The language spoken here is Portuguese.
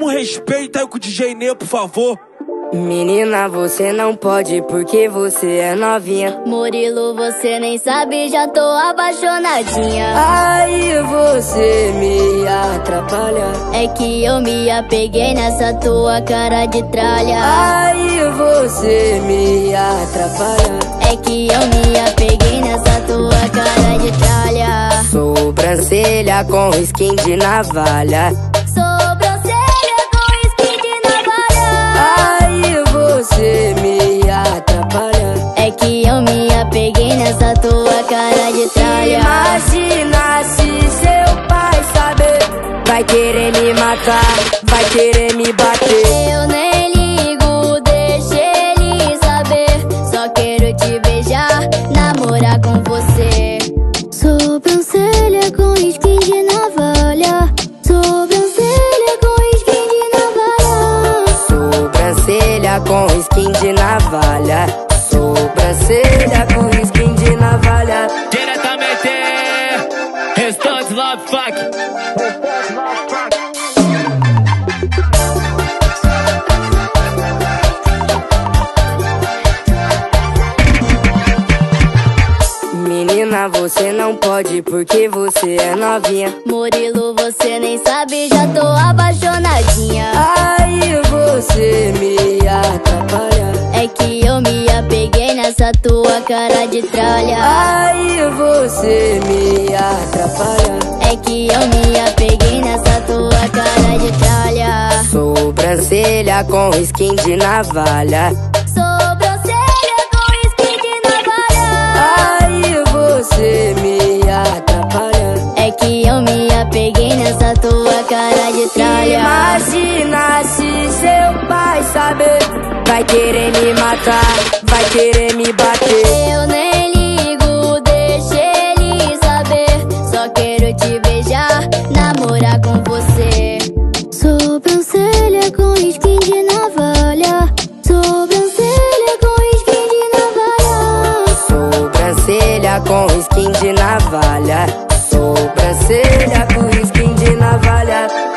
máximo respeito aí com o DJ Nê, por favor. Menina, você não pode porque você é novinha. Murilo, você nem sabe, já tô apaixonadinha. Aí você me atrapalha. É que eu me apeguei nessa tua cara de tralha. Aí você me atrapalha. É que eu me apeguei nessa tua cara de tralha. Sobrancelha com skin de navalha. Querer me matar, vai querer me bater. Eu nem ligo, deixa ele saber. Só quero te beijar, namorar com você. Sobrancelha com skin de navalha. Sobrancelha com skin de navalha. Sobrancelha com skin de navalha. Sobrancelha com skin de navalha. Diretamente, Restante Love Fuck. Você não pode porque você é novinha. Murilo, você nem sabe, já tô apaixonadinha. Aí você me atrapalha. É que eu me apeguei nessa tua cara de tralha. Aí você me atrapalha. É que eu me apeguei nessa tua cara de tralha. Sobrancelha com skin de navalha. Cara de tralha. Imagina se seu pai saber, vai querer me matar, vai querer me bater. Eu nem ligo, deixa ele saber. Só quero te beijar, namorar com você. Sobrancelha com skin de navalha. Sobrancelha com skin de navalha. Sobrancelha com skin de navalha. Sobrancelha com skin de navalha.